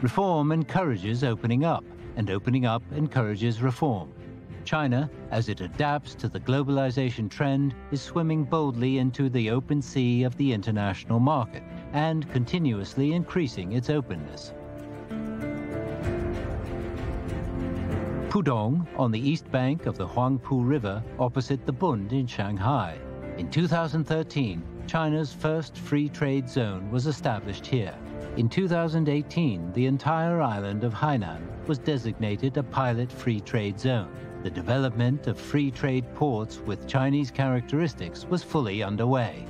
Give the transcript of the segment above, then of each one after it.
Reform encourages opening up, and opening up encourages reform. China, as it adapts to the globalization trend, is swimming boldly into the open sea of the international market and continuously increasing its openness. Pudong, on the east bank of the Huangpu River opposite the Bund in Shanghai. In 2013, China's first free trade zone was established here. In 2018, the entire island of Hainan was designated a pilot free trade zone. The development of free trade ports with Chinese characteristics was fully underway.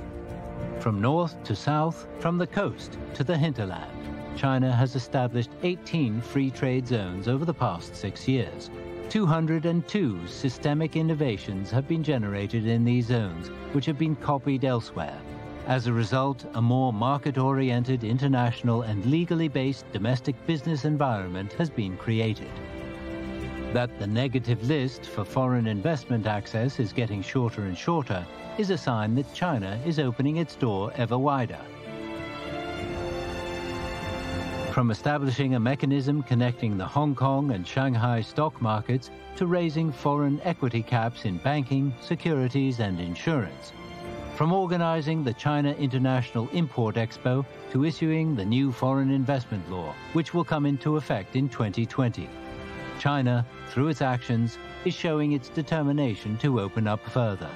From north to south, from the coast to the hinterland, China has established 18 free trade zones over the past six years. 202 systemic innovations have been generated in these zones, which have been copied elsewhere. As a result, a more market-oriented international and legally based domestic business environment has been created. That the negative list for foreign investment access is getting shorter and shorter is a sign that China is opening its door ever wider. From establishing a mechanism connecting the Hong Kong and Shanghai stock markets to raising foreign equity caps in banking, securities, and insurance. From organizing the China International Import Expo to issuing the new foreign investment law, which will come into effect in 2020. China, through its actions, is showing its determination to open up further.